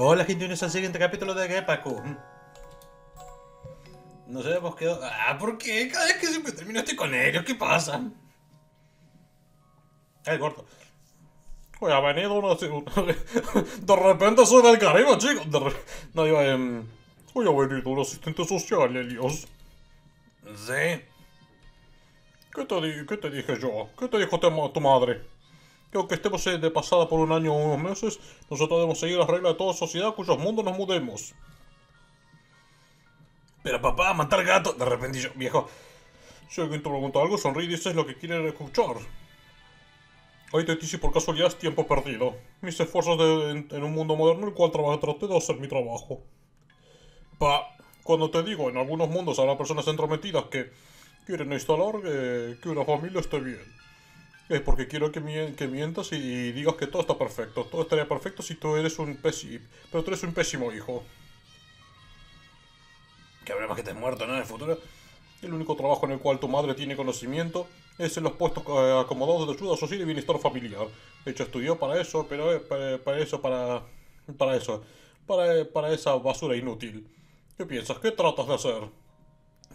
Hola gente, bienvenidos al siguiente capítulo de Gepaku. Nos hemos quedado... Ah, ¿por qué? Cada vez que siempre termino estoy con ellos, ¿qué pasa? Ay, corto. Oye, ha venido uno. De repente soy del Caribe, chicos. De re- No, digo, eh... Oye, ha venido un asistente social, Elios. ¿Sí? ¿Qué te, di- ¿Qué te dije yo? ¿Qué te dijo tu madre? Que aunque estemos de pasada por un año o unos meses, nosotros debemos seguir las reglas de toda sociedad cuyos mundos nos mudemos. Pero papá, matar gatos. De repente yo, viejo. Si alguien te pregunta algo, sonríe y dices lo que quieren escuchar. Hoy te dice por casualidad es tiempo perdido. Mis esfuerzos de- en, en un mundo moderno el cual trabajo traté de hacer mi trabajo. Pa, cuando te digo, en algunos mundos habrá personas entrometidas que quieren instalar eh, que una familia esté bien. Es porque quiero que, mien- que mientas y, digas que todo está perfecto. Todo estaría perfecto si tú eres un pésimo... Pero tú eres un pésimo hijo. Que habrá más que estés muerto, ¿no? En el futuro. El único trabajo en el cual tu madre tiene conocimiento es en los puestos eh, acomodados de ayuda social y bienestar familiar. De hecho, estudió para eso, pero eh, para, eso, para... Para eso. Para, esa basura inútil. ¿Qué piensas? ¿Qué tratas de hacer?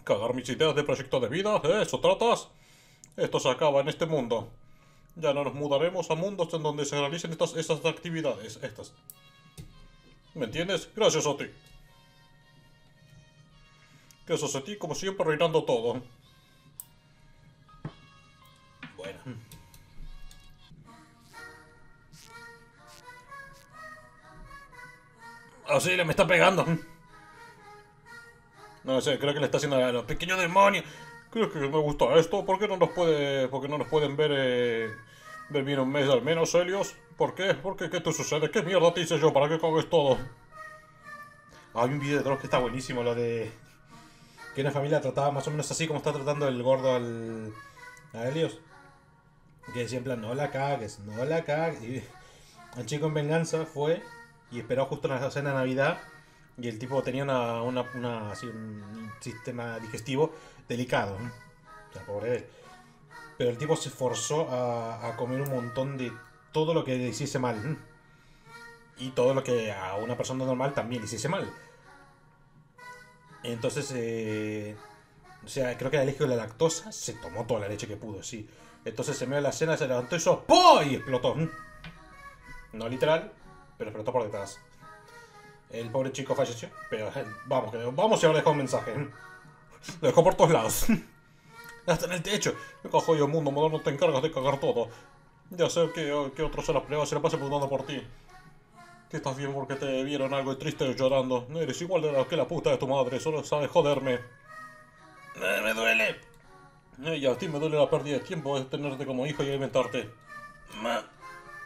¿Cagar mis ideas de proyecto de vida? ¿Eh? ¿Eso tratas? Esto se acaba en este mundo. Ya no nos mudaremos a mundos en donde se realicen estas, estas actividades. Estas. ¿Me entiendes? Gracias a ti. Gracias a ti, como siempre, reinando todo. Bueno. Ah, sí, le me está pegando. No sé, creo que le está haciendo a los pequeños demonios. Creo que me gusta esto. ¿Por qué no nos puede, por qué no nos pueden ver, eh, bien un mes al menos, Helios? ¿Por qué? ¿Por qué? ¿Qué te sucede? ¿Qué mierda te hice yo para que cagues todo? Hay un video de Dross que está buenísimo, lo de... Que una familia trataba más o menos así como está tratando el gordo al... a Helios. Que decía en plan, no la cagues, no la cagues. Y el chico en venganza fue y esperó justo la cena de Navidad y el tipo tenía una, una, una- un sistema digestivo delicado. O sea, pobre él. Pero el tipo se esforzó a, comer un montón de todo lo que le hiciese mal. Y todo lo que a una persona normal también le hiciese mal. Entonces, eh, o sea, creo que alérgico a la lactosa, se tomó toda la leche que pudo, sí. Entonces, en medio de la cena se levantó y hizo ¡po! y explotó. ¿no? Literal, pero explotó por detrás. El pobre chico falleció, pero vamos, vamos y ahora dejó un mensaje. Lo por todos lados. Hasta en el techo. Me cojo yo, mundo moderno, te encargas de cagar todo. Ya sé que, que otros se las pruebas se la pasan preguntando por ti. Que estás bien porque te vieron algo triste llorando. No eres igual de la que la puta de tu madre, solo sabes joderme. Me duele. Eh, y a ti me duele la pérdida de tiempo de tenerte como hijo y alimentarte.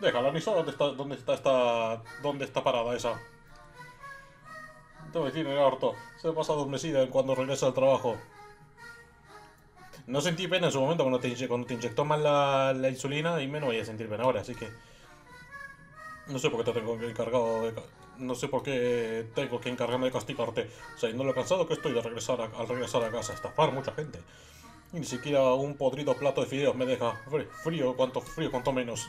Déjala, ni sabes dónde está, dónde está esta, dónde está parada esa. Me tiene harto. Se pasa adormecida cuando regresa al trabajo. No sentí pena en su momento cuando te, cuando te inyectó mal la, la insulina y menos voy a sentir pena ahora, así que... No sé por qué te tengo que encargado de... No sé por qué tengo que encargarme de castigarte. Sabiendo lo cansado que estoy de regresar a- al regresar a casa. Estafar mucha gente. Ni siquiera un podrido plato de fideos me deja fr- frío, cuanto frío, cuanto menos.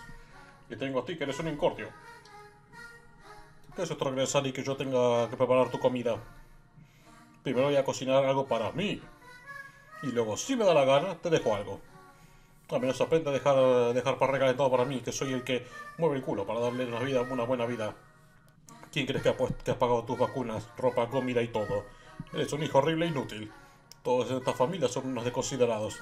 Y tengo a ti que eres un incordio. ¿Qué es regresar y que yo tenga que preparar tu comida? Primero voy a cocinar algo para mí. Y luego, si me da la gana, te dejo algo. Al menos aprende a dejar, dejar para recalentado para mí, que soy el que mueve el culo para darle una, vida, una buena vida. ¿Quién crees que ha, que ha pagado tus vacunas, ropa, comida y todo? Eres un hijo horrible e inútil. Todas estas familias son unos desconsiderados.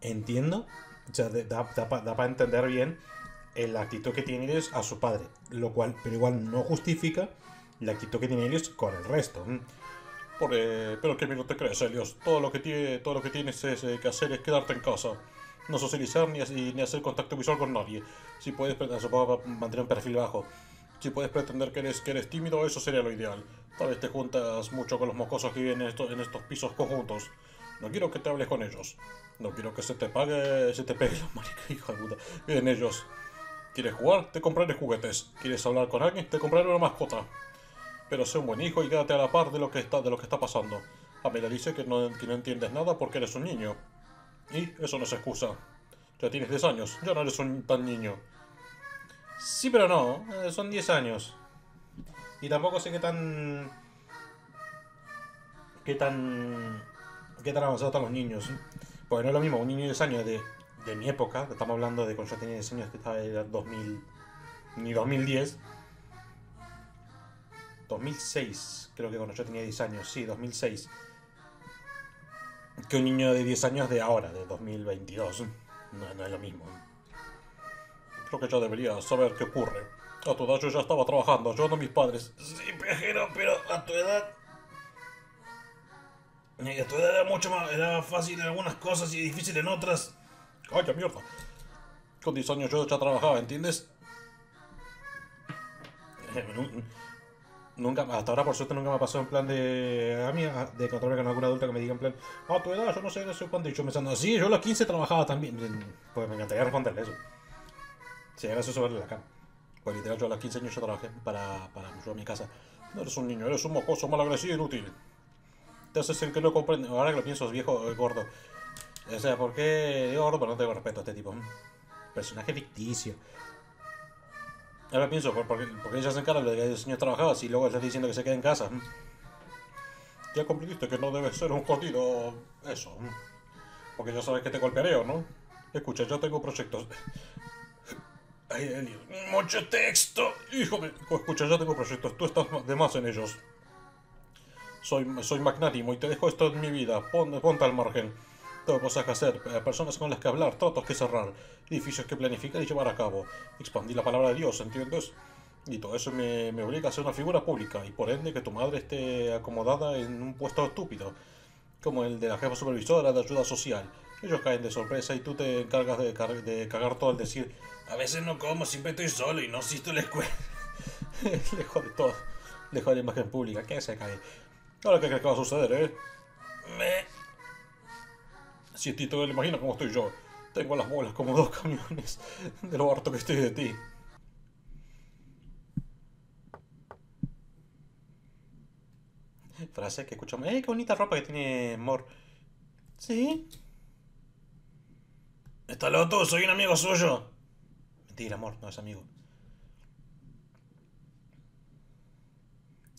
Entiendo. O sea, de- da, para entender bien la actitud que tiene Helios a su padre. Lo cual, pero igual no justifica la actitud que tiene Helios con el resto. Por, eh, pero que no te crees, Helios. Todo lo que, tiene, todo lo que tienes es, eh, que hacer es quedarte en casa. No socializar ni, ni hacer contacto visual con nadie. Si puedes mantener un perfil bajo. Si puedes pretender que eres, que eres tímido, eso sería lo ideal. Tal vez te juntas mucho con los mocosos que viven en estos, en estos pisos conjuntos. No quiero que te hables con ellos. No quiero que se te pague, se te pegue la marica, hijo de puta. Viven ellos. ¿Quieres jugar? Te compraré juguetes. ¿Quieres hablar con alguien? Te compraré una mascota. Pero sé un buen hijo y quédate a la par de lo que está, de lo que está pasando. Amelia dice que no, que no entiendes nada porque eres un niño. Y eso no es excusa. Ya tienes 10 años, ya no eres un tan niño. Sí, pero no. eh, Son 10 años. Y tampoco sé qué tan... Qué tan... Qué tan avanzados están los niños. Porque no es lo mismo un niño de 10 años de, de mi época. Estamos hablando de cuando yo tenía 10 años, que estaba en 2000... Ni 2010. 2006, creo que cuando yo tenía 10 años. Sí, 2006. Que un niño de 10 años de ahora, de 2022. No, no es lo mismo. Creo que yo debería saber qué ocurre. A tu edad yo ya estaba trabajando, yo no mis padres. Sí, viajero, pero a tu edad... eh, A tu edad era mucho más... Era fácil en algunas cosas y difícil en otras. Calla, mierda. Con 10 años yo ya trabajaba, ¿entiendes? Eh, nu- Nunca, hasta ahora por suerte nunca me ha pasado en plan de... A mí, de encontrarme con alguna adulta que me diga en plan... A tu edad, yo no sé, no sé cuánto. Y yo pensando, sí, yo a los 15 trabajaba también. Pues me encantaría responderle eso. Si era eso verle la cara. Pues literal, yo a los 15 años yo trabajé para, para yo a mi casa. No eres un niño, eres un mocoso mal agresivo e inútil. Te haces el que no comprende. Ahora que lo pienso, viejo, es gordo. O sea, ¿por qué digo gordo? Pero no tengo respeto a este tipo. Personaje ficticio. Ahora pienso, ¿por, por por qué ella se encarga de que el señor trabajaba si luego le está diciendo que se quede en casa? Ya comprendiste que no debes ser un jodido... Eso. Porque ya sabes que te golpearé, ¿o no? Escucha, yo tengo proyectos. Ay, mucho texto. Hijo de... Escucha, yo tengo proyectos. Tú estás de más en ellos. Soy, soy magnánimo y te dejo esto en mi vida. Pon, ponte al margen. Cosas que hacer, eh, personas con las que hablar, tratos que cerrar, edificios que planificar y llevar a cabo. Expandir la palabra de Dios, ¿entiendes? Y todo eso me, me obliga a ser una figura pública y por ende que tu madre esté acomodada en un puesto estúpido, como el de la jefa supervisora de ayuda social. Ellos caen de sorpresa y tú te encargas de, de cagar todo al decir, a veces no como, siempre estoy solo y no asisto a la escuela. Le jode todo. Le jode la imagen pública. ¿Qué se cae? Ahora, ¿qué crees que va a suceder, eh? Me... Si a ti te lo imaginas cómo estoy yo. Tengo las bolas como dos camiones de lo harto que estoy de ti. Frase que escuchamos. ¡Eh, qué bonita ropa que tiene Mor! ¿Sí? Está loco, soy un amigo suyo. Mentira, amor, no es amigo.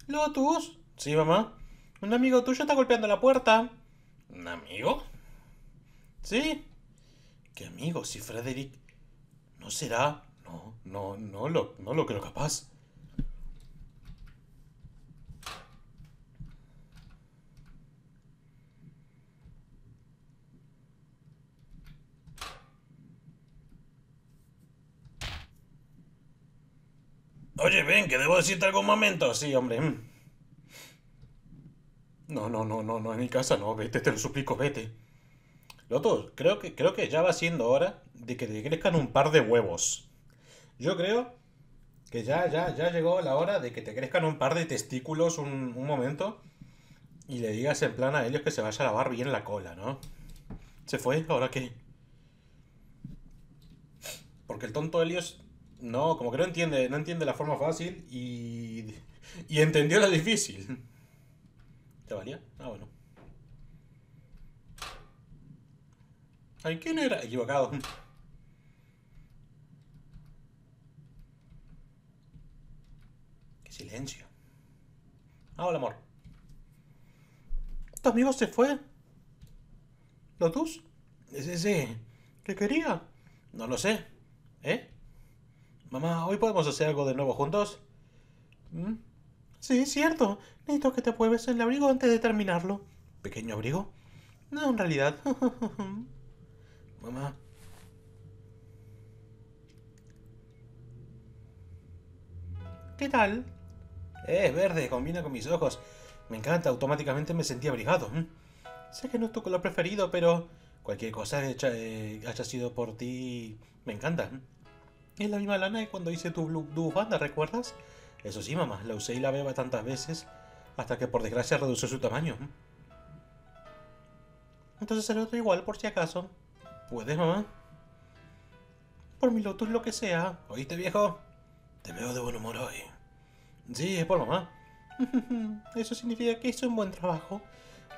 ¿Lotus? Sí, mamá. Un amigo tuyo está golpeando la puerta. ¿Un amigo? Sí. ¿Qué amigo? Si Frederick... ¿No será? No, no, no lo, no lo creo capaz. Oye, ven, que debo decirte algún momento. Sí, hombre. mm. No, no, no, no, no, en mi casa no. Vete, te lo suplico, vete. Loto, creo que, creo que ya va siendo hora de que te crezcan un par de huevos. Yo creo que ya, ya, ya llegó la hora de que te crezcan un par de testículos un, un momento y le digas en plan a ellos que se vaya a lavar bien la cola, ¿no? ¿Se fue? ¿Ahora qué? Porque el tonto Helios, no, como que no entiende, no entiende la forma fácil y, y entendió la difícil. ¿Te valía? Ah, bueno. Ay, ¿quién era? Equivocado. Qué silencio. Ah, hola, amor. ¿Tu amigo se fue? ¿Lotus? Sí, sí. ¿Qué quería? No lo sé. ¿Eh? Mamá, ¿hoy podemos hacer algo de nuevo juntos? ¿Mm? Sí, cierto. Necesito que te pruebes el abrigo antes de terminarlo. ¿Pequeño abrigo? No, en realidad. Mamá. ¿Qué tal? Eh, es verde, combina con mis ojos. Me encanta, automáticamente me sentí abrigado. Sé que no es tu color preferido, pero cualquier cosa hecha, eh, haya sido por ti, me encanta. Es la misma lana que cuando hice tu, blu- tu bufanda, ¿recuerdas? Eso sí, mamá, la usé y la beba tantas veces hasta que por desgracia redució su tamaño. Entonces será otro igual por si acaso. ¿Puedes, mamá? Por mi lotus, lo que sea. ¿Oíste, viejo? Te veo de buen humor hoy. Sí, es por mamá. Eso significa que hice un buen trabajo.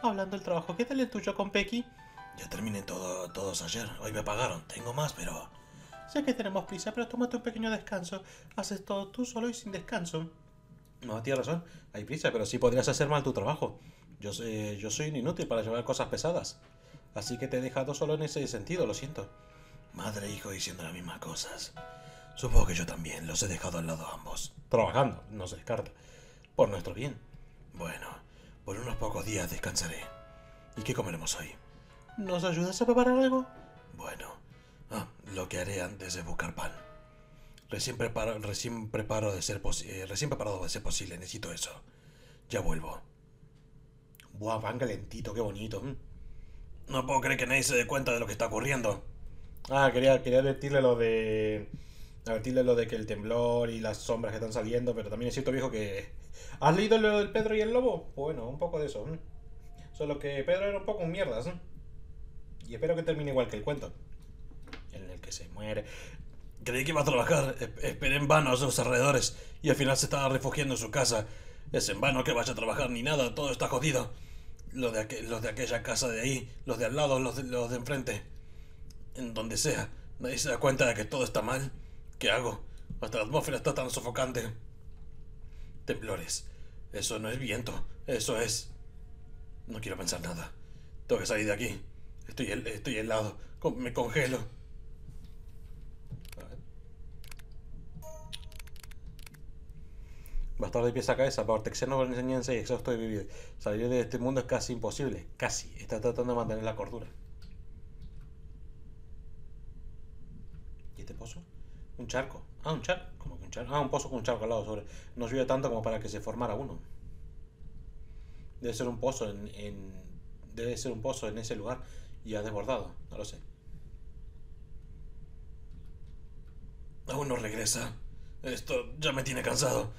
Hablando del trabajo, ¿qué tal el tuyo con Pecky? Ya terminé todo, todos ayer. Hoy me pagaron. Tengo más, pero... Sé que tenemos prisa, pero tómate un pequeño descanso. Haces todo tú solo y sin descanso. No, tienes razón. Hay prisa, pero sí podrías hacer mal tu trabajo. Yo, eh, yo soy inútil para llevar cosas pesadas. Así que te he dejado solo en ese sentido, lo siento. Madre e hijo diciendo las mismas cosas. Supongo que yo también los he dejado al lado ambos. Trabajando, no se descarta. Por nuestro bien. Bueno, por unos pocos días descansaré. ¿Y qué comeremos hoy? ¿Nos ayudas a preparar algo? Bueno, ah, lo que haré antes es buscar pan. Recién, preparo, recién, preparo de ser eh, recién preparado de ser posible, necesito eso. Ya vuelvo. Buah, pan calentito, qué bonito. Mm. No puedo creer que nadie se dé cuenta de lo que está ocurriendo. Ah, quería, quería advertirle lo de. Advertirle lo de que el temblor y las sombras que están saliendo, pero también es cierto, viejo, que. ¿Has leído lo del Pedro y el Lobo? Bueno, un poco de eso. Solo que Pedro era un poco un mierdas. Y espero que termine igual que el cuento. En el que se muere. Creí que iba a trabajar. Esperé en vano a los alrededores. Y al final se estaba refugiando en su casa. Es en vano que vaya a trabajar ni nada. Todo está jodido. Los de, de aquella casa de ahí, los de al lado, los de, los de enfrente. En donde sea. Nadie se da cuenta de que todo está mal. ¿Qué hago? Hasta la atmósfera está tan sofocante. Temblores. Eso no es viento. Eso es... No quiero pensar nada. Tengo que salir de aquí. Estoy, estoy helado. Me congelo. Bastardo de pies a cabeza, por texano con enseñanza y exhausto de vivir. Salir de este mundo es casi imposible. Casi. Está tratando de mantener la cordura. ¿Y este pozo? Un charco. Ah, un charco. Como que un charco. Ah, un pozo con un charco al lado sobre. No llueve tanto como para que se formara uno. Debe ser un pozo en. Debe ser un pozo en ese lugar. Y ha desbordado. No lo sé. Aún no regresa. Esto ya me tiene cansado.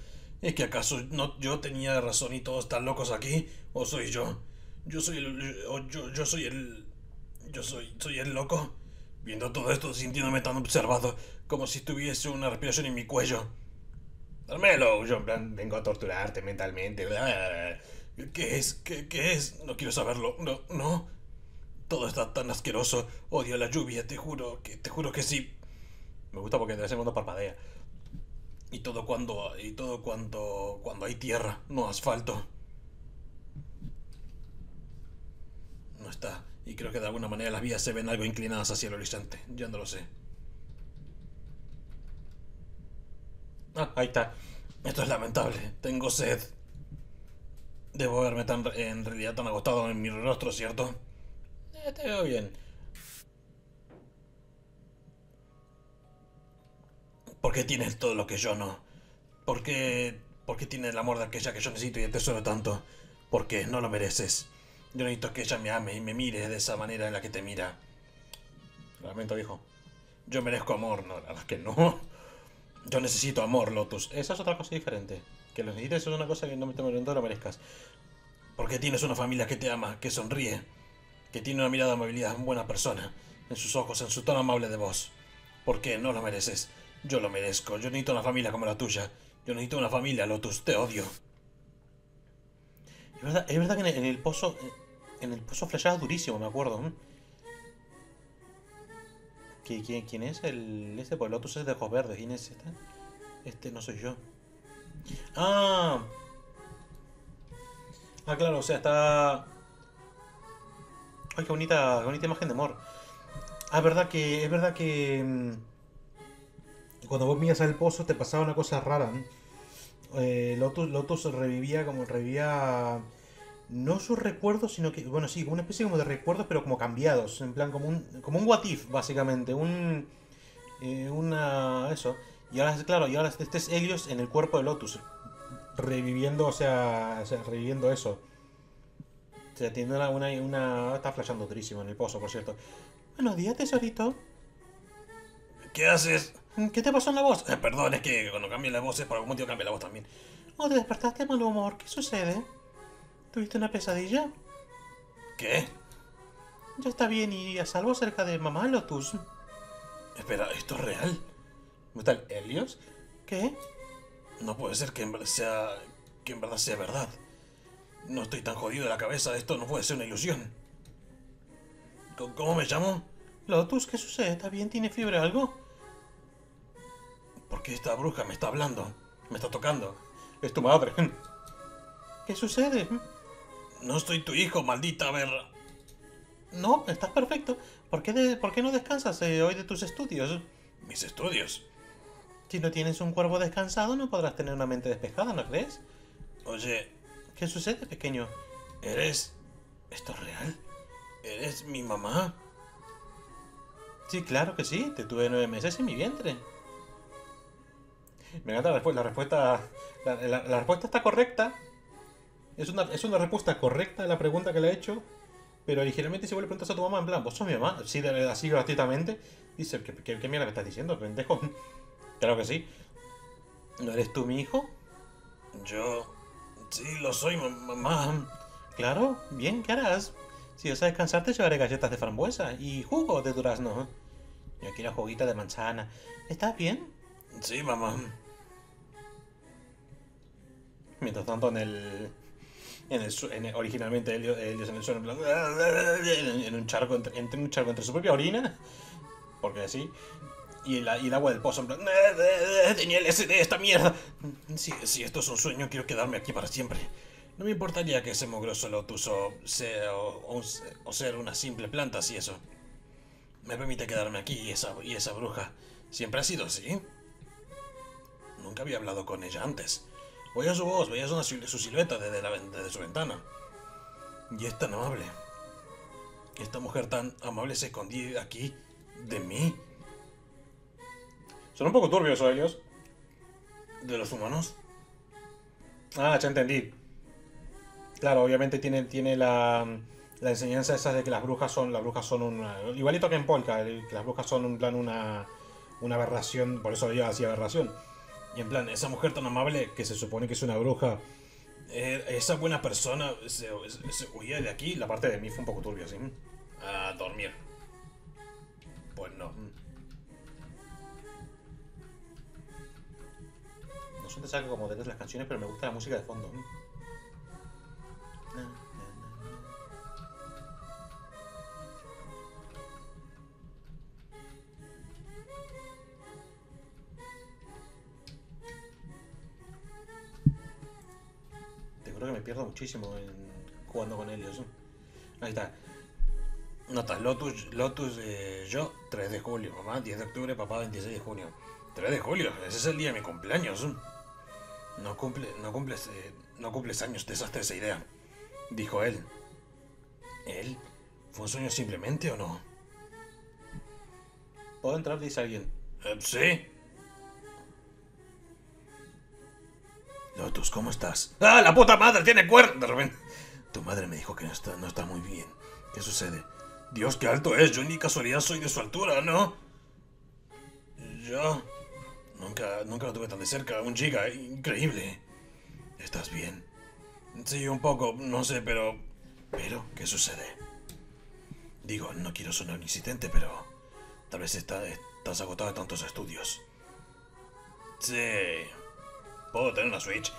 ¿Es que acaso no, yo tenía razón y todos están locos aquí? ¿O soy yo? Yo soy el... yo, yo soy el... Yo soy... Soy el loco. Viendo todo esto, sintiéndome tan observado, como si tuviese una respiración en mi cuello. Dármelo, yo en plan, vengo a torturarte mentalmente. ¿Qué es? ¿Qué, ¿Qué es? No quiero saberlo. No, no. Todo está tan asqueroso. Odio la lluvia, te juro que te juro que sí. Me gusta porque en cuando parpadea. Y todo cuando. y todo cuando. cuando hay tierra, no asfalto. No está. Y creo que de alguna manera las vías se ven algo inclinadas hacia el horizonte. Ya no lo sé. Ah, ahí está. Esto es lamentable. Tengo sed. Debo verme tan, en realidad tan agotado en mi rostro, ¿cierto? Eh, te veo bien. ¿Por qué tienes todo lo que yo no? ¿Por qué, ¿Por qué tienes el amor de aquella que yo necesito y atesoro tanto? ¿Por qué? No lo mereces. Yo necesito que ella me ame y me mire de esa manera en la que te mira. Lamento, viejo. Yo merezco amor, no, la verdad que no. Yo necesito amor, Lotus. Esa es otra cosa diferente. Que lo necesites es una cosa que no me no lo merezcas. Porque tienes una familia que te ama, que sonríe, que tiene una mirada de amabilidad, buena persona, en sus ojos, en su tono amable de voz. ¿Por qué? No lo mereces. Yo lo merezco. Yo necesito una familia como la tuya. Yo necesito una familia, Lotus. Te odio. Es verdad, es verdad que en el, pozo... En el pozo flashaba durísimo, me acuerdo. ¿Quién, es el... Este? Pues Lotus es de ojos verdes. ¿Quién es este? Este no soy yo. Ah... Ah, claro, o sea, está... Ay, qué bonita, qué bonita imagen de amor. Ah, es verdad que... Es verdad que... Cuando vos miras al pozo te pasaba una cosa rara. Eh, Lotus, Lotus revivía como revivía no sus recuerdos, sino que, bueno, sí, como una especie como de recuerdos, pero como cambiados, en plan como un, como un what if, básicamente, un, eh, una, eso. Y ahora, claro, y ahora este es Helios en el cuerpo de Lotus, reviviendo, o sea, o sea reviviendo eso. O sea, tiene una, una, una, está flashando durísimo en el pozo, por cierto. Buenos días, tesorito. ¿Qué haces? ¿Qué te pasó en la voz? Eh, perdón, es que cuando cambia la voz es por algún motivo cambia la voz también. Oh, te despertaste de mal humor. ¿Qué sucede? ¿Tuviste una pesadilla? ¿Qué? Ya está bien y a salvo cerca de mamá Lotus. Espera, ¿esto es real? ¿Me está el Helios? ¿Qué? No puede ser que en verdad sea. que en verdad sea verdad. No estoy tan jodido de la cabeza, esto no puede ser una ilusión. ¿Cómo me llamo? Lotus, ¿qué sucede? ¿Está bien? ¿Tiene fiebre o algo? ¿Por qué esta bruja me está hablando? Me está tocando. Es tu madre. ¿Qué sucede? No soy tu hijo, maldita verra. No, estás perfecto. ¿Por qué, de- por qué no descansas eh, hoy de tus estudios? Mis estudios. Si no tienes un cuerpo descansado, no podrás tener una mente despejada, ¿no crees? Oye, ¿Qué sucede, pequeño? ¿eres... ¿Esto es real? ¿Eres mi mamá? Sí, claro que sí. Te tuve nueve meses en mi vientre. Me encanta la, respu- la respuesta. La, respuesta está correcta. Es una, es una respuesta correcta a la pregunta que le he hecho. Pero originalmente si vos le preguntas a tu mamá, en plan, ¿vos sos mi mamá? Sí, de- así gratuitamente. Dice, ¿qué, qué, mierda me estás diciendo, pendejo? Claro que sí. ¿No eres tú mi hijo? Yo... Sí, lo soy, ma- mamá. Claro, bien, ¿qué harás? Si vas a descansar, te llevaré galletas de frambuesa y jugo de durazno. Yo quiero juguito de manzana. ¿Estás bien? Sí, mamá. Mientras tanto, en el. En el, en el- originalmente Helios, Helios en el suelo, en, plan, en, un charco, entre, entre un charco entre su propia orina, porque así, y el, y el agua del pozo, en plan, tenía LSD esta mierda. Si, si esto es un sueño, quiero quedarme aquí para siempre. No me importaría que ese mugroso lotus o, sea, o, o o ser una simple planta, si eso. Me permite quedarme aquí y esa, y esa bruja. ¿Siempre ha sido así? Nunca había hablado con ella antes. Oía su voz, veías una sil- su silueta desde, su ventana. Y es tan amable. Esta mujer tan amable se escondía aquí de mí, Son un poco turbios, Helios. de los humanos. Ah, ya entendí. Claro, obviamente tiene, tiene la, la enseñanza esa de que las brujas son, las brujas son una, igualito que en Polka, que las brujas son un plan una, una aberración, por eso yo hacía aberración. Y en plan, esa mujer tan amable Que se supone que es una bruja. Eh, esa buena persona se, se- se huía de aquí La parte de mí fue un poco turbio, sí. a dormir. Pues no. No son te saco como de las canciones, pero me gusta la música de fondo. Pierdo muchísimo en jugando con Helios. ¿eh? Ahí está. Notas, Lotus, Lotus, eh, yo, 3 de julio, mamá, 10 de octubre, papá, 26 de junio. 3 de julio, ese es el día de mi cumpleaños. No cumple, no cumples, eh, no cumples años, desastre esa idea. Dijo él. ¿Él? ¿Fue un sueño simplemente o no? ¿Puedo entrar? Dice alguien. Eh, sí. Lotus, ¿cómo estás? ¡Ah, la puta madre! ¡Tiene cuerno! De repente. Tu madre me dijo que no está, no está muy bien. ¿Qué sucede? Dios, qué alto es. Yo ni casualidad soy de su altura, ¿no? Yo. Nunca, nunca lo tuve tan de cerca. Un giga. Increíble. ¿Estás bien? Sí, un poco. No sé, pero. Pero, ¿qué sucede? Digo, no quiero sonar insistente, pero. Tal vez está, estás agotado de tantos estudios. Sí. Puedo tener una Switch.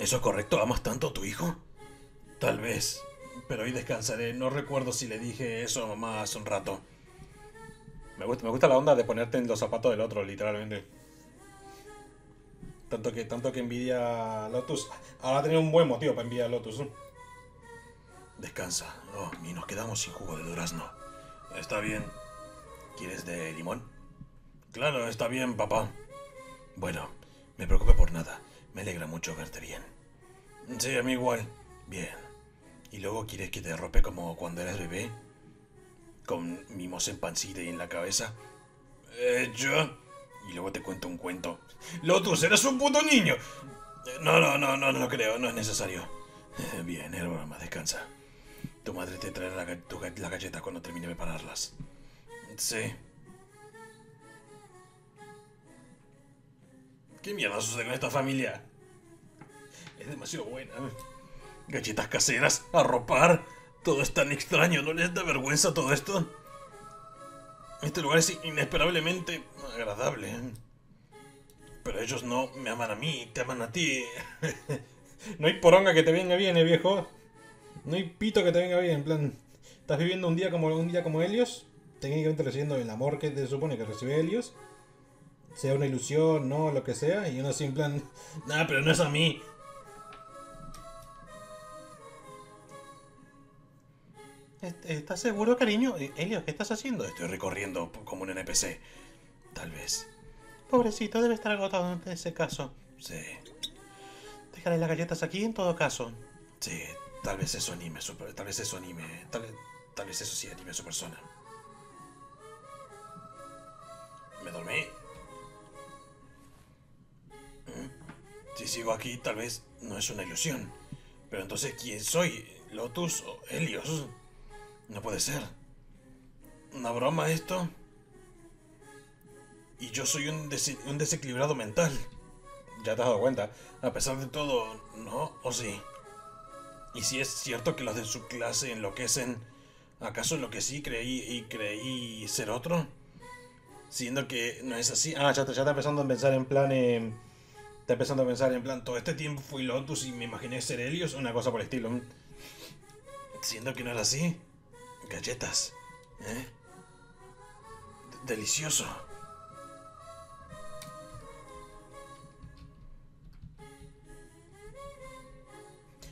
¿Eso es correcto? ¿Amas tanto a tu hijo? Tal vez. Pero hoy descansaré. No recuerdo si le dije eso a mamá hace un rato. Me gusta, me gusta la onda de ponerte en los zapatos del otro, literalmente. Tanto que, tanto que envidia a Lotus. Ahora tenía un buen motivo para envidiar a Lotus. ¿no? Descansa. Oh, y nos quedamos sin jugo de durazno. Está bien. ¿Quieres de limón? Claro, está bien, papá. Bueno, me preocupa por nada. Me alegra mucho verte bien. Sí, a mí igual. Bien. ¿Y luego quieres que te arrope como cuando eras bebé? ¿Con mimos en pancita y en la cabeza? Eh, yo. Y luego te cuento un cuento. Lotus, eres un puto niño. No, no, no, no, no creo, no es necesario. Eh, Bien, era broma, descansa. Tu madre te traerá la, ga- la galleta cuando termine de prepararlas. Sí. ¿Qué mierda sucede con esta familia? Es demasiado buena. Galletas caseras, arropar. Todo es tan extraño, ¿no les da vergüenza todo esto? Este lugar es inesperablemente agradable. Pero ellos no me aman a mí, te aman a ti. No hay poronga que te venga bien, eh, viejo. No hay pito que te venga bien. En plan, estás viviendo un día como un día como Helios. Técnicamente recibiendo el amor que te supone que recibe Helios. Sea una ilusión, no, lo que sea, y uno así en plan, Nah, pero no es a mí. "¿Est- ¿estás seguro, cariño? Eh, Elio, ¿qué estás haciendo? Estoy recorriendo como un NPC. Tal vez. Pobrecito, debe estar agotado en ese caso. Sí. Dejaré las galletas aquí en todo caso. Sí, tal vez eso anime su tal vez eso anime, tal, tal vez eso sí anime a su persona. ¿Me dormí? Si sigo aquí, tal vez no es una ilusión. Pero entonces, ¿quién soy? ¿Lotus o Helios? No puede ser. ¿Una broma esto? Y yo soy un, dese- un desequilibrado mental. Ya te has dado cuenta. A pesar de todo, ¿no? ¿O sí? ¿Y si es cierto que los de su clase enloquecen? ¿Acaso enloquecí creí y creí ser otro? Siendo que no es así. Ah, ya, te- ya está empezando a pensar en plan... eh, está empezando a pensar en plan... Todo este tiempo fui Lotus y me imaginé ser Helios. Una cosa por el estilo. Siendo que no era así. Galletas. ¿Eh? Delicioso.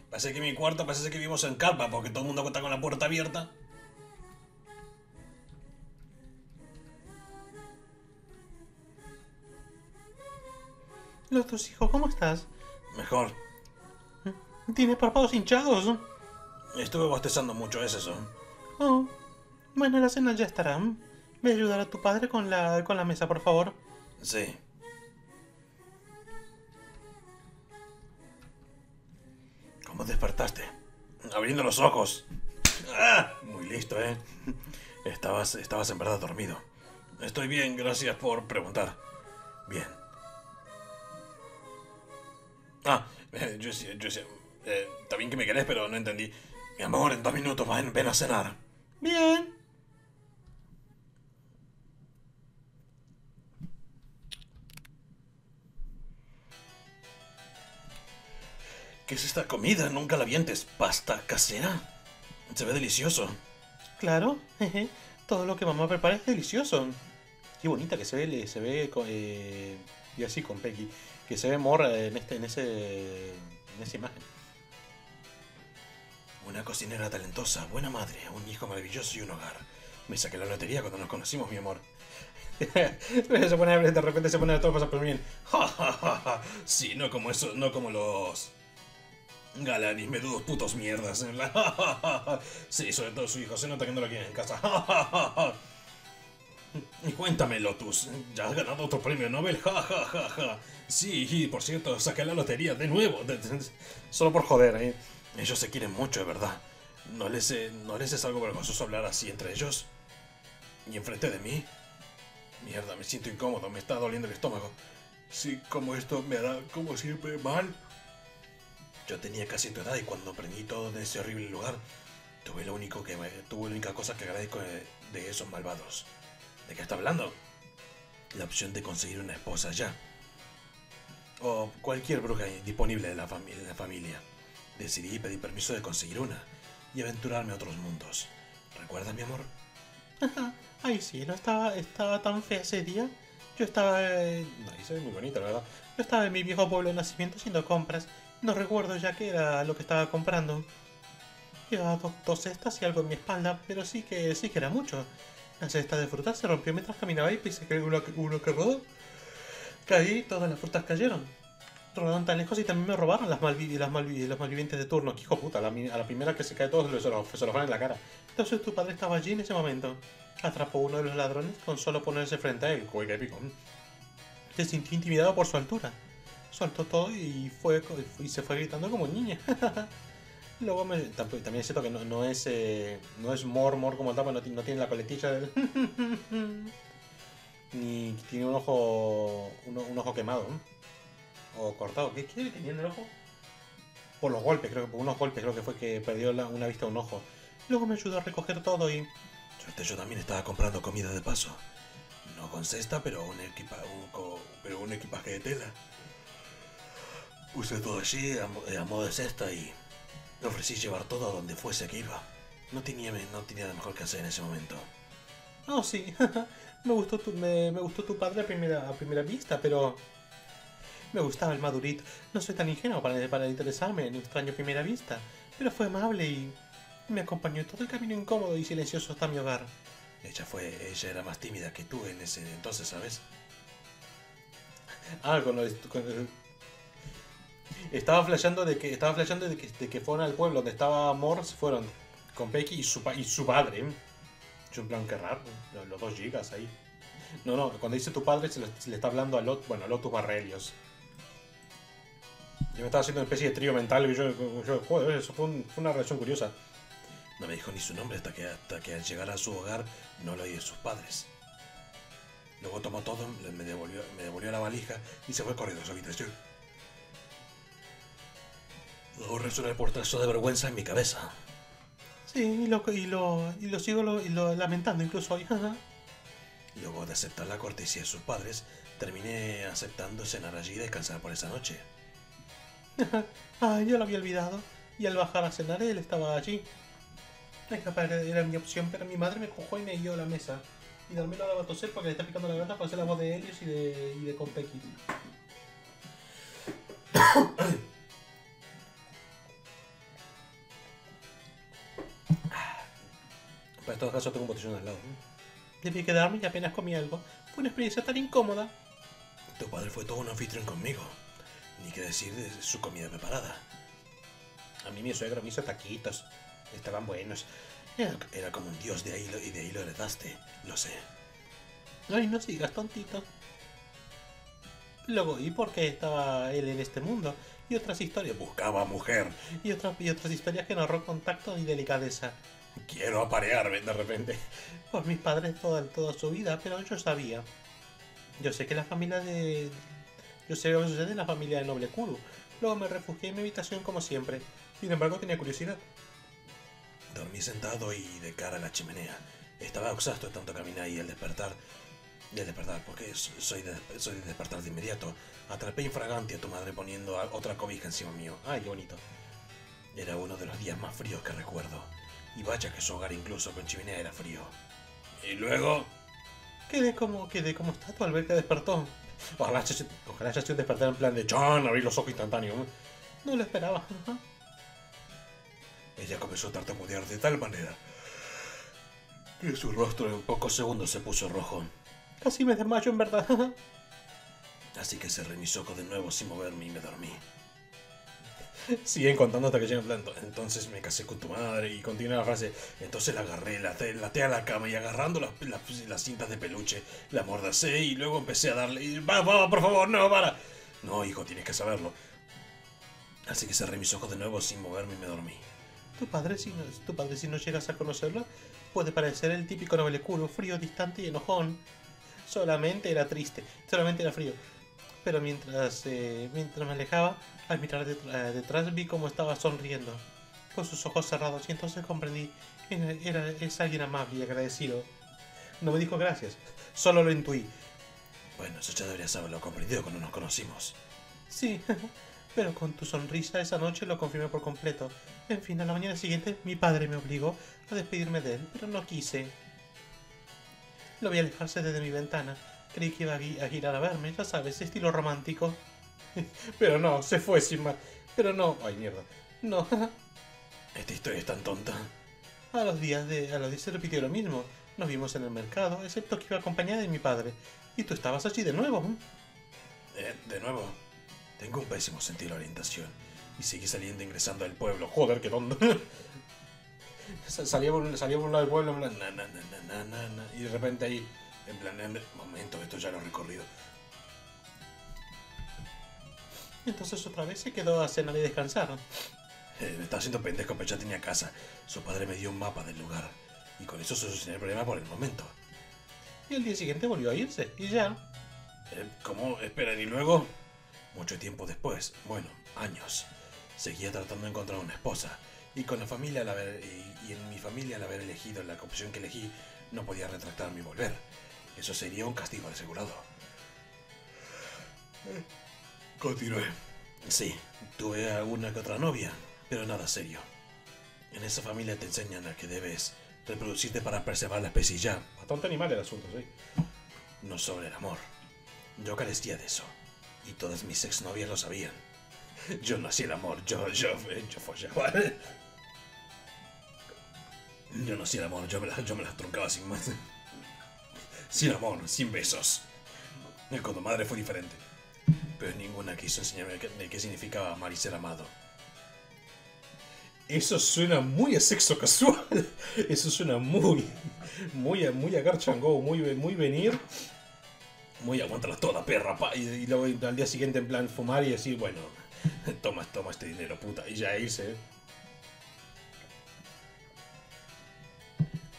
Parece que mi cuarto parece que vivimos en carpa porque todo el mundo está con la puerta abierta. Lotus, hijo, ¿cómo estás? Mejor. Tienes párpados hinchados. Estuve bostezando mucho, es eso. Oh. Bueno, la cena ya estará. Ve a ayudar a tu padre con la, con la mesa, por favor. Sí. ¿Cómo despertaste? Abriendo los ojos. ¡Ah! Muy listo, ¿eh? Estabas, estabas en verdad dormido. Estoy bien, gracias por preguntar. Bien. Ah, eh, yo, sí- yo, sí, eh, está bien que me querés, pero no entendí. Mi amor, en dos minutos ven, ven a cenar. Bien. ¿Qué es esta comida? Nunca la vi antes. ¿Pasta casera? Se ve delicioso. Claro. jeje. Todo lo que mamá prepara es delicioso. Qué bonita que se ve, se ve eh, y así con Pecky, que se ve Mor en este, en ese, en esa imagen. Una cocinera talentosa, buena madre, un hijo maravilloso y un hogar. Me saqué la lotería cuando nos conocimos, mi amor. se pone, a- de repente se pone a todas cosas por bien. Sí, no como eso, no como los galanis, medudos putos mierdas. sí, sobre todo su hijo, se nota que no lo quieren en casa. Y cuéntame, Lotus, ¿ya has ganado otro premio Nobel? Ja, ja, ja, ja. Sí, y por cierto, saqué la lotería de nuevo. Solo por joder, ¿eh? Ellos se quieren mucho, de verdad. ¿No les, eh, ¿No les es algo vergonzoso hablar así entre ellos? ¿Y enfrente de mí? Mierda, me siento incómodo, me está doliendo el estómago. Sí, como esto me hará, como siempre, mal. Yo tenía casi tu edad y cuando aprendí todo de ese horrible lugar, tuve lo único que me- tuve la única cosa que agradezco de, de esos malvados. ¿De qué está hablando? La opción de conseguir una esposa ya. O cualquier bruja disponible de la, de la familia. Decidí pedir permiso de conseguir una y aventurarme a otros mundos. ¿Recuerdas, mi amor? Ay, sí, no estaba, estaba tan fea ese día. Yo estaba. eh, Ahí se ve muy bonita, la verdad. Yo estaba en mi viejo pueblo de nacimiento haciendo compras. No recuerdo ya qué era lo que estaba comprando. Llevaba do- dos cestas y algo en mi espalda, pero sí que sí que era mucho. La cesta de frutas se rompió mientras caminaba y pensé que uno, uno que rodó. Caí y todas las frutas cayeron. Rodaron tan lejos y también me robaron las, malvi las, malvi los malvivientes de turno. ¡Qué hijo puta! La, a la primera que se cae todo se lo, se lo, se lo van en la cara. Entonces tu padre estaba allí en ese momento. Atrapó uno de los ladrones con solo ponerse frente a él. ¡Uy, qué épico! Se sintió intimidado por su altura. Soltó todo y fue y se fue gritando como niña. Luego me, también es cierto que no, no es eh, no es mor mor como tal, no, ti- no tiene la coletilla del ni tiene un ojo un, un ojo quemado o cortado. ¿Qué quiere que tiene el ojo? Por los golpes, creo que por unos golpes creo que fue que perdió la- una vista un ojo. Luego me ayudó a recoger todo y Suerte, yo también estaba comprando comida de paso. No con cesta, pero un, equipa un co- pero un equipaje de tela. Puse todo allí a, a modo de cesta y ofrecí llevar todo a donde fuese que iba. No tenía, no tenía nada mejor que hacer en ese momento. Oh, sí. Me gustó tu, me, me gustó tu padre a primera, a primera vista, pero... Me gustaba el madurito. No soy tan ingenuo para, para interesarme en extraño a primera vista, pero fue amable y me acompañó todo el camino incómodo y silencioso hasta mi hogar. Ella fue, ella era más tímida que tú en ese entonces, ¿sabes? Ah, con, lo con Estaba flasheando de que estaba flasheando de que, de que fueron al pueblo donde estaba Morse, fueron con Pecky y su, y su padre. Yo en plan, qué raro, los, dos gigas ahí. No, no, cuando dice tu padre se, le está hablando a Lot, bueno, a Lotus Barrelios. Yo me estaba haciendo una especie de trío mental y yo, joder, eso fue, un- fue una relación curiosa. No me dijo ni su nombre hasta que, hasta que al llegar a su hogar no lo oí de sus padres. Luego tomó todo, me devolvió, me devolvió la valija y se fue corriendo a su habitación. Luego resuena el portazo de vergüenza en mi cabeza. Sí, y lo, y lo, y lo sigo lo, y lo lamentando incluso hoy. Luego de aceptar la cortesía de sus padres, terminé aceptando cenar allí y descansar por esa noche. ah, yo lo había olvidado. Y al bajar a cenar él estaba allí. Era mi opción, pero mi madre me empujó y me guió a la mesa. Y Darmelo la a toser porque le está picando la garganta para hacer la voz de Helios y de, y de Compeki. Para estos casos tengo un botellón al lado. Debí quedarme y apenas comí algo. Fue una experiencia tan incómoda. Tu padre fue todo un anfitrión conmigo. Ni que decir de su comida preparada. A mí mi suegro me hizo taquitos. Estaban buenos. Era, era como un dios de ahí lo- y de ahí lo heredaste. Lo sé. Ay, no sigas, tontito. Luego, ¿y por qué estaba él en este mundo? Y otras historias. Buscaba mujer. Y otras, y otras historias que narró con tacto y delicadeza. Quiero aparearme de repente. Por mis padres toda, toda su vida, pero yo sabía. Yo sé que la familia de. Yo sé lo que sucede en la familia de Noble Kuru. Luego me refugié en mi habitación como siempre. Sin embargo, tenía curiosidad. Dormí sentado y de cara a la chimenea. Estaba exhausto de tanto caminar y al despertar. Al despertar, porque so- soy de, soy de despertar de inmediato. Atrapé infragante a tu madre poniendo otra cobija encima mío. Ay, qué bonito. Era uno de los días más fríos que recuerdo. Y vaya que su hogar incluso con chimenea era frío. Y luego... Quedé como, quedé como estatua al ver que despertó. Ojalá, ojalá haya sido un despertar en plan de John, abrir los ojos instantáneo. No lo esperaba. Ella comenzó a tartamudear de tal manera que su rostro en pocos segundos se puso rojo. Casi me desmayo en verdad. Así que mis ojos de nuevo sin moverme y me dormí. Siguen contando hasta que llegan plan. Entonces me casé con tu madre y continúa la frase. Entonces la agarré, la até, la até a la cama y agarrando las, las, las cintas de peluche, la mordacé y luego empecé a darle. y, Va, va, por favor, no, para. No, hijo, tienes que saberlo. Así que cerré mis ojos de nuevo sin moverme y me dormí. Tu padre, si no, tu padre, si no llegas a conocerlo, puede parecer el típico novelecuro, frío, distante y enojón. Solamente era triste, solamente era frío. Pero mientras, eh, mientras me alejaba, al mirar eh, detrás vi cómo estaba sonriendo, con sus ojos cerrados, y entonces comprendí que era, es alguien amable y agradecido. No me dijo gracias, solo lo intuí. Bueno, eso ya deberías haberlo comprendido cuando nos conocimos. Sí, pero con tu sonrisa esa noche lo confirmé por completo. En fin, a la mañana siguiente mi padre me obligó a despedirme de él, pero no quise. Lo vi alejarse desde mi ventana. Creí que iba a girar a verme, ya sabes, estilo romántico. Pero no, se fue sin más. Pero no, ay mierda. No, Esta historia es tan tonta. a los días de, a los días se repitió lo mismo. Nos vimos en el mercado, excepto que iba acompañada de mi padre. Y tú estabas allí de nuevo. Eh, de nuevo, tengo un pésimo sentido de orientación. Y seguí saliendo ingresando al pueblo. Joder, qué tonto. Sa- salía, por, salía por un lado del pueblo en plan, na, na, na. y de repente ahí En plan, en- momento, esto ya lo he recorrido. Entonces otra vez se quedó a cenar y descansar. Eh, me estaba haciendo pendejo, pero ya tenía casa. Su padre me dio un mapa del lugar. Y con eso solucioné el problema por el momento. Y al día siguiente volvió a irse. Y ya. Eh, ¿Cómo? Esperen, y luego. Mucho tiempo después, bueno, años, seguía tratando de encontrar una esposa. Y con la familia al haber, y, y en mi familia al haber elegido la opción que elegí, no podía retractarme y volver. Eso sería un castigo asegurado. Continué. Sí, tuve alguna que otra novia, pero nada serio. En esa familia te enseñan a que debes reproducirte para preservar la especie ya. Bastante animal el asunto, sí. no sobre el amor. Yo carecía de eso. Y todas mis exnovias lo sabían. Yo no hacía el amor, yo, yo, yo follaba. Yo no hacía el amor, yo me, las, yo me las truncaba sin más. Sin amor, sin besos. Y con tu madre fue diferente. Pero ninguna quiso enseñarme de qué significaba amar y ser amado. Eso suena muy a sexo casual. Eso suena muy, muy, a- muy a Garchango, muy, muy venir. Muy aguántala toda, perra, pa. Y, y luego al día siguiente en plan fumar y decir, bueno, toma, toma este dinero, puta. Y ya irse.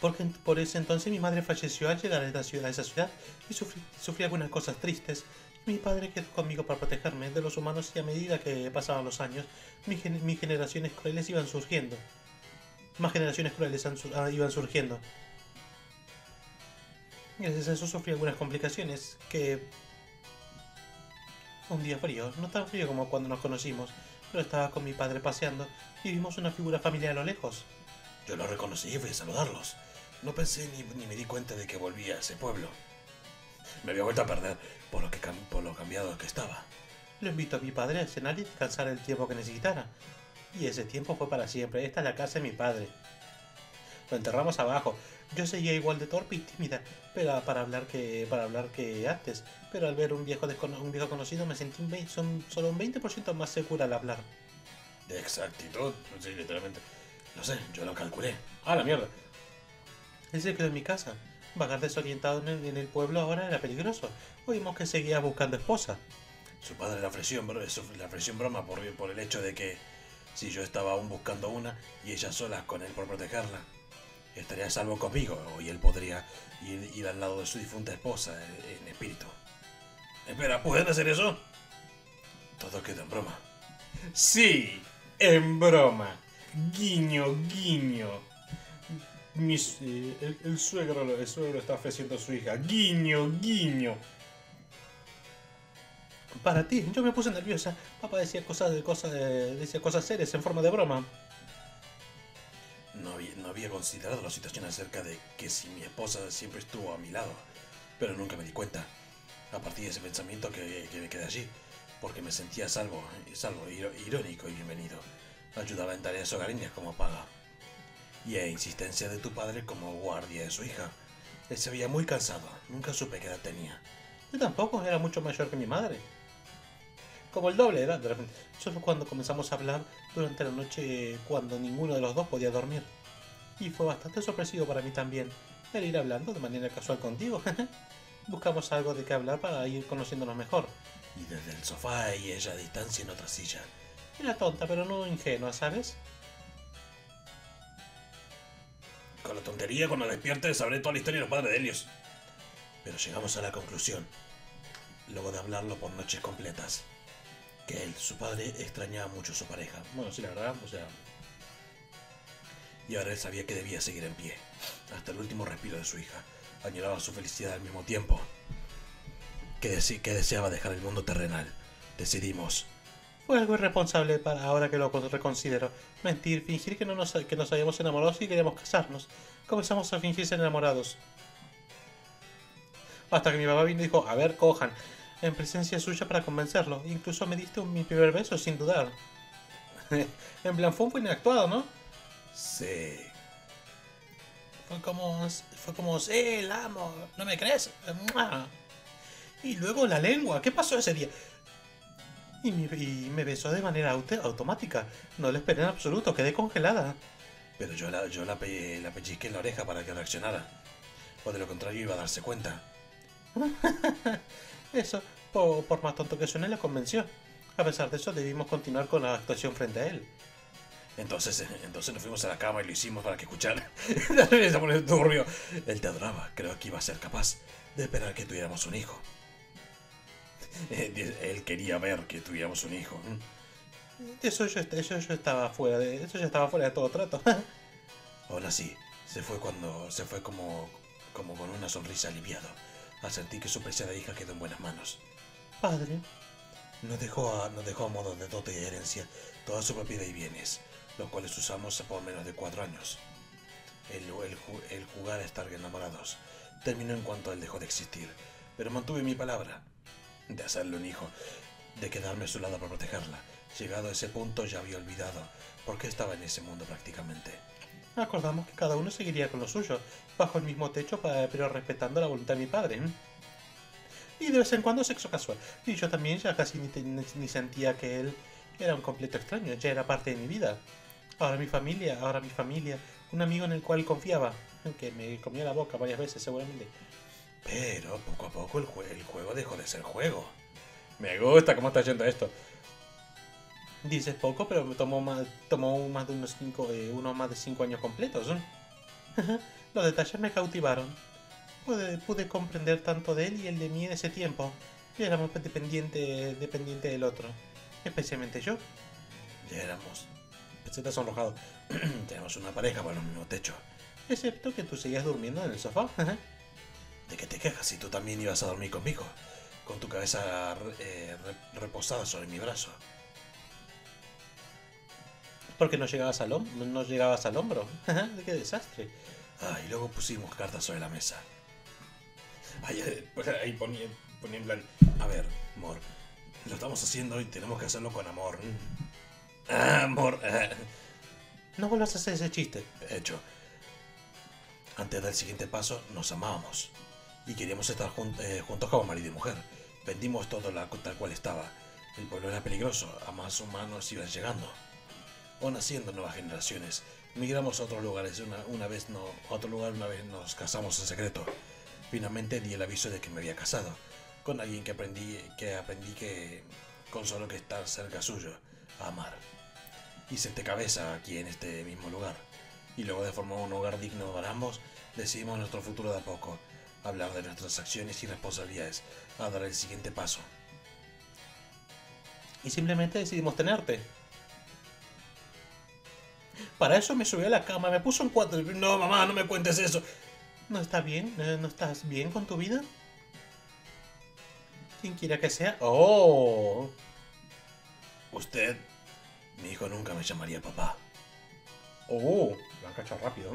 Porque por ese entonces mi madre falleció al llegar a esa ciudad, a esa ciudad y sufrí, sufrí algunas cosas tristes. Mi padre quedó conmigo para protegerme de los humanos y a medida que pasaban los años, mis, gen- mis generaciones crueles iban surgiendo. Más generaciones crueles su- ah, iban surgiendo. Gracias a eso sufrí algunas complicaciones que... Un día frío, no tan frío como cuando nos conocimos, pero estaba con mi padre paseando y vimos una figura familiar a lo lejos. Yo lo reconocí y fui a saludarlos. No pensé ni, ni me di cuenta de que volvía a ese pueblo. Me había vuelto a perder por lo, que por lo cambiado que estaba. Lo invito a mi padre a cenar y descansar el tiempo que necesitara. Y ese tiempo fue para siempre. Esta es la casa de mi padre. Lo enterramos abajo. Yo seguía igual de torpe y tímida, pero para hablar que para hablar que antes. Pero al ver un viejo un viejo conocido me sentí un son solo un 20% más segura al hablar. De exactitud, sí, literalmente. Lo sé, yo lo calculé. Ah, la mierda. Él se quedó en mi casa. Vagar desorientado en el, en el pueblo ahora era peligroso. Oímos que seguía buscando esposa. Su padre le ofreció, le ofreció en broma por, por el hecho de que si yo estaba aún buscando una y ella sola con él por protegerla, estaría a salvo conmigo y él podría ir, ir al lado de su difunta esposa en, en espíritu. Espera, ¿pueden hacer eso? Todo quedó en broma. Sí, en broma. Guiño, guiño. Mis, eh, el, el suegro, el suegro está ofreciendo a su hija. Guiño, guiño. Para ti, yo me puse nerviosa. Papá decía cosas de cosas de- decía cosas serias en forma de broma. No había, no había considerado la situación acerca de que si mi esposa siempre estuvo a mi lado, pero nunca me di cuenta. A partir de ese pensamiento que, que me quedé allí, porque me sentía salvo, salvo, irónico y bienvenido. Ayudaba en tareas hogareñas como paga. Y a insistencia de tu padre como guardia de su hija. Él se veía muy cansado, nunca supe qué edad tenía. Yo tampoco, era mucho mayor que mi madre. Como el doble de edad, de repente. Solo cuando comenzamos a hablar durante la noche, cuando ninguno de los dos podía dormir. Y fue bastante sorpresivo para mí también, el ir hablando de manera casual contigo. Buscamos algo de qué hablar para ir conociéndonos mejor. Y desde el sofá y ella a distancia en otra silla. Era tonta, pero no ingenua, ¿sabes? Con la tontería, cuando despierte, sabré toda la historia de los padres de Helios. Pero llegamos a la conclusión, luego de hablarlo por noches completas, que él, su padre, extrañaba mucho a su pareja. Bueno, sí, la verdad, o sea... Y ahora él sabía que debía seguir en pie, hasta el último respiro de su hija. Añoraba su felicidad al mismo tiempo que, dese- que deseaba dejar el mundo terrenal. Decidimos, Fue algo irresponsable para ahora que lo con- reconsidero. Mentir, fingir que, no nos, que nos habíamos enamorado y queríamos casarnos. Comenzamos a fingir ser enamorados. Hasta que mi papá vino y dijo, a ver, cojan, en presencia suya para convencerlo. Incluso me diste un- mi primer beso sin dudar. en plan, fue un buen actuado, ¿no? sí, Fue como, fue como, sí, la amo, ¿no me crees? ¡Mua! Y luego la lengua, ¿qué pasó ese día? Y me, y me besó de manera aute- automática, no lo esperé en absoluto, quedé congelada. pero yo la, yo la, pe- la pellizqué en la oreja para que reaccionara. O de lo contrario iba a darse cuenta. Eso, por, por más tonto que suene, la convenció. A pesar de eso, debimos continuar con la actuación frente a él. Entonces, eh, entonces nos fuimos a la cama y lo hicimos para que escuchara. Se pone turbio. Él te adoraba. Creo que iba a ser capaz de esperar que tuviéramos un hijo. Él quería ver que tuviéramos un hijo. ¿eh? Eso yo, eso yo estaba fuera de, eso ya estaba fuera de todo trato. Aún así, se fue cuando se fue como, como con una sonrisa aliviado, al sentir que su preciada hija quedó en buenas manos. Padre, Nos dejó a, nos dejó a modo de dote y herencia toda su propiedad y bienes, los cuales usamos por menos de cuatro años. El, el el jugar a estar enamorados terminó en cuanto él dejó de existir, pero mantuve mi palabra de hacerle un hijo, de quedarme a su lado para protegerla. Llegado a ese punto ya había olvidado por qué estaba en ese mundo prácticamente. Acordamos que cada uno seguiría con lo suyo, bajo el mismo techo, pero respetando la voluntad de mi padre. Y de vez en cuando sexo casual. Y yo también ya casi ni, sentía que él era un completo extraño, ya era parte de mi vida. Ahora mi familia, ahora mi familia, un amigo en el cual confiaba, que me comió la boca varias veces seguramente. Pero poco a poco el, el juego dejó de ser juego. Me gusta cómo está yendo esto. Dices poco, pero tomó más, tomó más de unos cinco, eh, más de años completos. Los detalles me cautivaron. Pude, pude, comprender tanto de él y el de mí en ese tiempo. Y éramos dependiente, dependiente del otro. Especialmente yo. Ya éramos. Está sonrojado. Tenemos una pareja por el mismo techo. Excepto que tú seguías durmiendo en el sofá. ¿De qué te quejas si tú también ibas a dormir conmigo? Con tu cabeza eh, reposada sobre mi brazo porque no llegabas al, no llegabas al hombro. ¡Qué desastre! Ah, y luego pusimos cartas sobre la mesa. Ahí, eh, ahí ponía, ponía en plan, a ver, amor, lo estamos haciendo y tenemos que hacerlo con amor. Ah, amor. No vuelvas a hacer ese chiste. Hecho. Antes del siguiente paso, nos amábamos. Y queríamos estar eh, juntos como marido y mujer. Vendimos todo la, tal cual estaba. El pueblo era peligroso, a más humanos iban llegando o naciendo nuevas generaciones. Migramos a otros lugares, una, vez no, a otro lugar una vez nos casamos en secreto. Finalmente di el aviso de que me había casado, con alguien que aprendí que, aprendí que con solo que estar cerca suyo, amar. Y senté cabeza aquí en este mismo lugar. Y luego de formar un hogar digno para ambos, decidimos nuestro futuro de a poco, hablar de nuestras acciones y responsabilidades, a dar el siguiente paso. Y simplemente decidimos tenerte. Para eso me subí a la cama, me puso un cuatro. No, mamá, no me cuentes eso. ¿No está bien? ¿No estás bien con tu vida? Quien quiera que sea. ¡Oh! Usted, mi hijo nunca me llamaría papá. ¡Oh! Lo han cachado rápido.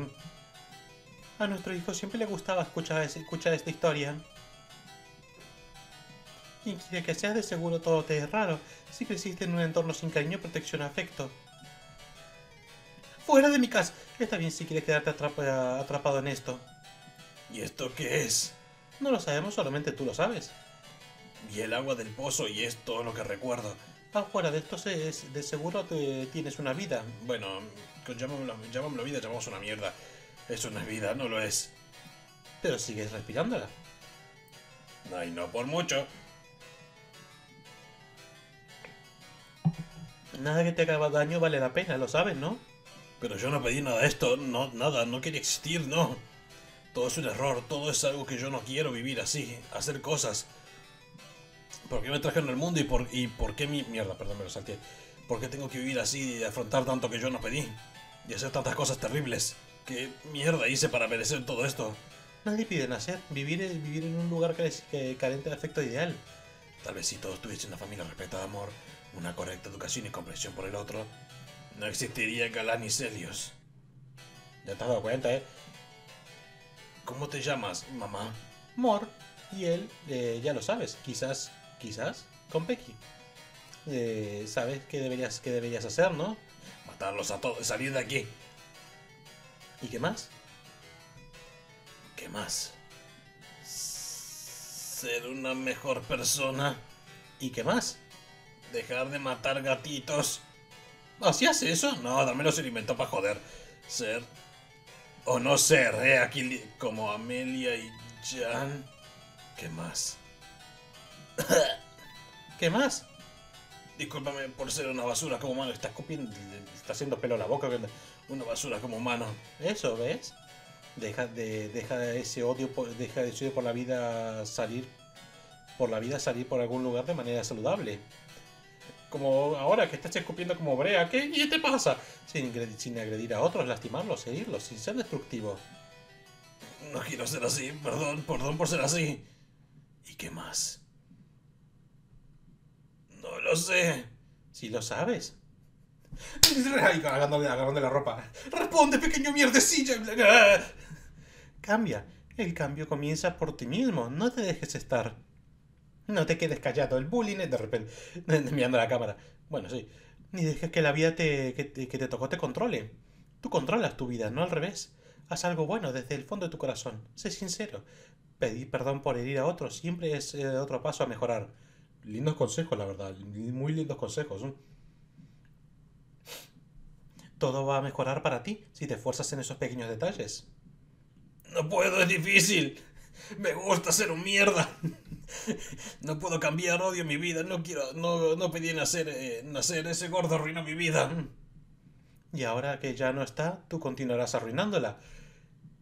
A nuestro hijo siempre le gustaba escuchar, escuchar esta historia. Quien quiera que sea, de seguro todo te es raro si creciste en un entorno sin cariño, protección afecto. Fuera de mi casa. Está bien si quieres quedarte atrapado en esto. ¿Y esto qué es? No lo sabemos, solamente tú lo sabes. Vi el agua del pozo y es todo lo que recuerdo. Afuera de esto es, de seguro te, tienes una vida. Bueno, llamámoslo, vida, llamamos una mierda. Eso no es vida, no lo es. Pero sigues respirándola. Ay, no por mucho. Nada que te haga daño vale la pena, lo sabes, ¿no? Pero yo no pedí nada de esto, no, nada, no quería existir, no. Todo es un error, todo es algo que yo no quiero vivir así, hacer cosas. ¿Por qué me trajeron al mundo y por, y por qué mi... Mierda, perdón, me lo salté. ¿Por qué tengo que vivir así y afrontar tanto que yo no pedí? Y hacer tantas cosas terribles. ¿Qué mierda hice para merecer todo esto? Nadie pide nacer, vivir, vivir en un lugar que, carente de afecto ideal. Tal vez si todos tuviesen una familia repleta de amor, una correcta educación y comprensión por el otro, no existiría Galán y Celios. Ya te has dado cuenta, ¿eh? ¿Cómo te llamas, mamá? Mor. Y él, eh, ya lo sabes, quizás, quizás, con Pecky. Eh, sabes qué deberías, qué deberías hacer, ¿no? Matarlos a todos, salir de aquí. ¿Y qué más? ¿Qué más? Ser una mejor persona. ¿Y qué más? Dejar de matar gatitos. ¿Hacías eso? No, dámelo se inventó para joder. Ser. O no ser, eh, aquí como Amelia y Jan. ¿Qué más? ¿Qué más? Discúlpame por ser una basura como humano. Está escupiendo, está haciendo pelo a la boca. Una basura como humano. Eso, ¿ves? Deja, de, deja ese odio, deja ese odio por la vida salir, por la vida salir por algún lugar de manera saludable como ahora que estás escupiendo como brea, ¿qué, ¿Qué te pasa? Sin, sin agredir a otros, lastimarlos, herirlos, sin ser destructivo. No quiero ser así, perdón, perdón por ser así. ¿Y qué más? No lo sé. Si lo sabes. Agarrándole, agarrándole la ropa. Responde, pequeño mierdecilla. Cambia. El cambio comienza por ti mismo, no te dejes estar. No te quedes callado, el bullying de repente, mirando la cámara. Bueno, sí. Ni dejes que la vida te, que, que te tocó te controle. Tú controlas tu vida, no al revés. Haz algo bueno desde el fondo de tu corazón. Sé sincero. Pedir perdón por herir a otros siempre es eh, otro paso a mejorar. Lindos consejos, la verdad. Muy lindos consejos. Todo va a mejorar para ti si te esfuerzas en esos pequeños detalles. No puedo, es difícil. Me gusta ser un mierda. No puedo cambiar, odio mi vida. No quiero, no, no pedí nacer, eh, nacer. Ese gordo arruinó mi vida. Y ahora que ya no está, tú continuarás arruinándola.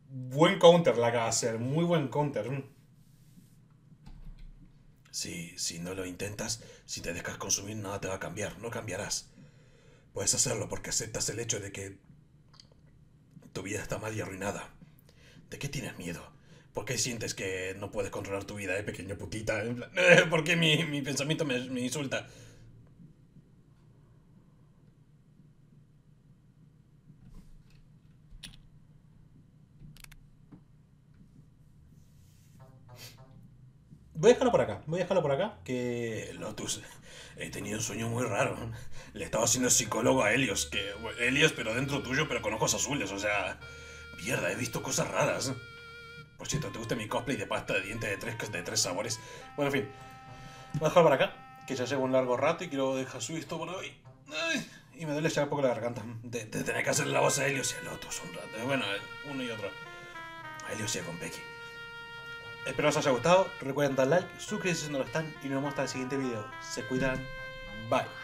Buen counter la que va a hacer, muy buen counter. Si, si no lo intentas, si te dejas consumir, nada te va a cambiar, no cambiarás. Puedes hacerlo porque aceptas el hecho de que tu vida está mal y arruinada. ¿De qué tienes miedo? ¿Por qué sientes que no puedes controlar tu vida, eh, pequeño putita? ¿Por qué mi, mi pensamiento me, me insulta? Voy a dejarlo por acá, voy a dejarlo por acá, que... Lotus, he tenido un sueño muy raro. Le estaba haciendo psicólogo a Helios, que... Helios, pero dentro tuyo, pero con ojos azules, o sea... Mierda, he visto cosas raras. Por cierto, ¿te gusta mi cosplay de pasta de dientes de tres, de tres sabores? Bueno, en fin. Voy a dejarlo por acá, que ya llevo un largo rato y quiero dejar su esto por hoy. Ay, y me duele ya un poco la garganta. De, de tener que hacer la voz a Helios y a Lotus un rato. Bueno, uno y otro. A Helios y a con Becky. Espero os haya gustado. Recuerden dar like, suscribirse si no lo están y nos vemos hasta el siguiente video. Se cuidan. Bye.